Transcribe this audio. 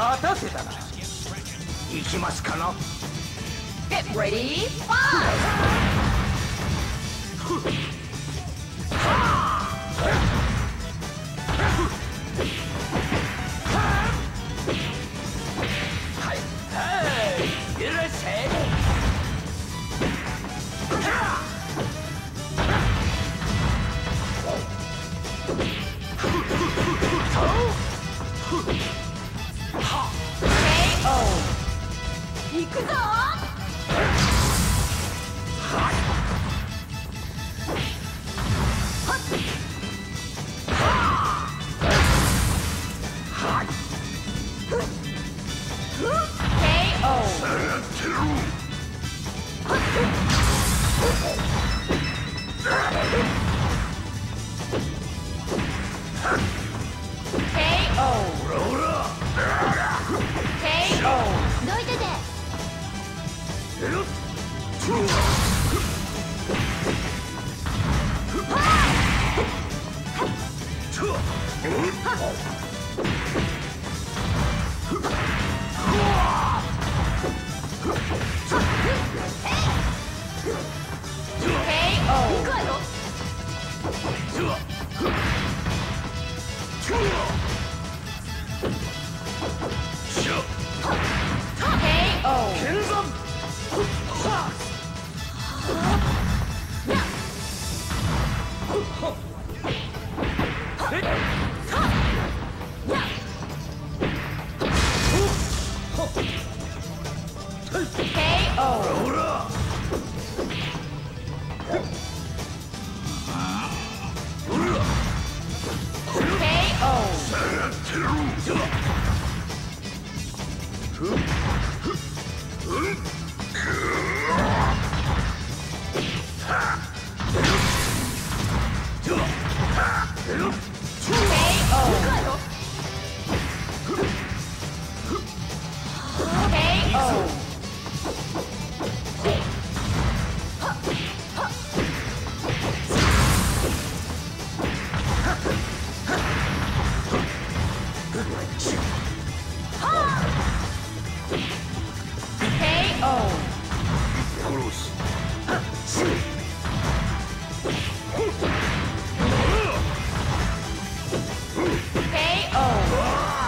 待たせたな。行きますかな。Get ready, ゃい行くぞ KO. KO. Help! KO. KO.